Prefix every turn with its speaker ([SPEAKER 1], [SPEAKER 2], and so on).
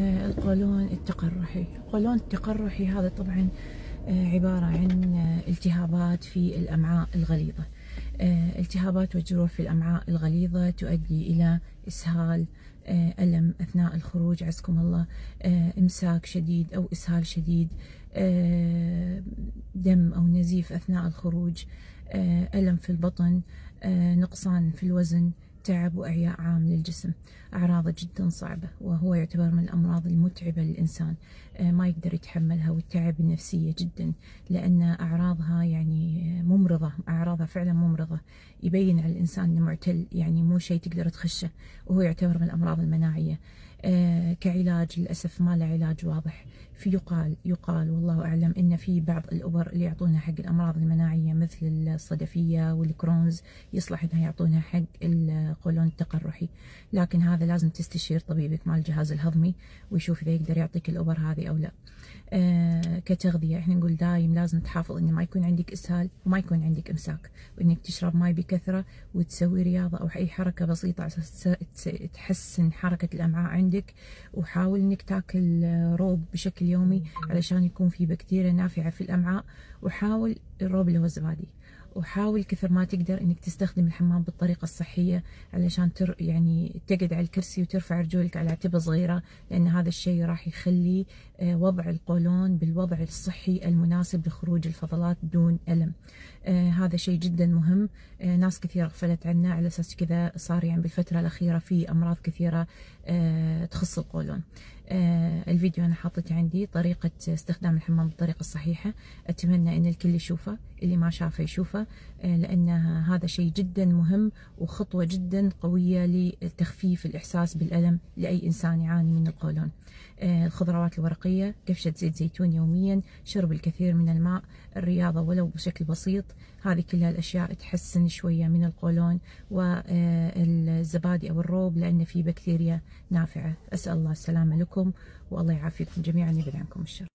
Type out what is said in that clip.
[SPEAKER 1] آه، القولون التقرحي. القولون التقرحي هذا طبعا آه، عبارة عن آه، التهابات في الأمعاء الغليظة. التهابات وجروح في الأمعاء الغليظة تؤدي إلى إسهال ألم أثناء الخروج عزكم الله. إمساك شديد أو إسهال شديد. دم أو نزيف أثناء الخروج. ألم في البطن. نقصان في الوزن. تعب وإعياء عام للجسم. أعراضه جدا صعبة وهو يعتبر من الأمراض المتعبة للإنسان. آه، ما يقدر يتحملها والتعب النفسية جدا لأن أعراضها يعني ممرضة أعراضها فعلا ممرضة. يبين على الإنسان أنه معتل يعني مو شيء تقدر تخشه وهو يعتبر من الأمراض المناعية. آه، كعلاج للأسف ما له علاج واضح. في يقال يقال والله أعلم إن في بعض الأبر اللي يعطونها حق الأمراض المناعية مثل الصدفية وال Crohn's يصلح إنها يعطونها حق التقرحي لكن هذا لازم تستشير طبيبك مال الجهاز الهضمي ويشوف إذا يقدر يعطيك الأبر هذه أو لا. آه كتغذية إحنا نقول دايم لازم تحافظ إن ما يكون عندك إسهال وما يكون عندك إمساك. وإنك تشرب ماي بكثرة وتسوي رياضة أو أي حركة بسيطة على أساس تحسن حركة الأمعاء عندك. وحاول إنك تاكل روب بشكل يومي علشان يكون في بكتيريا نافعة في الأمعاء. وحاول الروب اللي هو الزبادي. وحاول كثر ما تقدر إنك تستخدم الحمام بالطريقة الصحية علشان تر يعني تقعد على الكرسي وترفع رجولك على عتبة صغيرة لأن هذا الشيء راح يخلي آه، وضع القولون بالوضع الصحي المناسب لخروج الفضلات دون ألم. آه هذا شيء جدا مهم آه ناس كثيرة غفلت عنه على أساس كذا صار يعني بالفترة الأخيرة في أمراض كثيرة تخص القولون. آه الفيديو أنا حاطته عندي طريقة استخدام الحمام بالطريقة الصحيحة. أتمنى إن الكل يشوفه اللي ما شافه يشوفه آه لأن هذا شيء جدا مهم وخطوة جدا قوية لتخفيف الإحساس بالألم لأي إنسان يعاني من القولون. آه الخضروات الورقية كفشه زيت زيتون يوميا شرب الكثير من الماء الرياضة ولو بشكل بسيط. هذه كلها الأشياء تحسن شوية من القولون والزبادي أو الروب لأن في بكتيريا نافعة. أسأل الله السلامة لكم. والله يعافيكم جميعا يبعد عنكم الشر.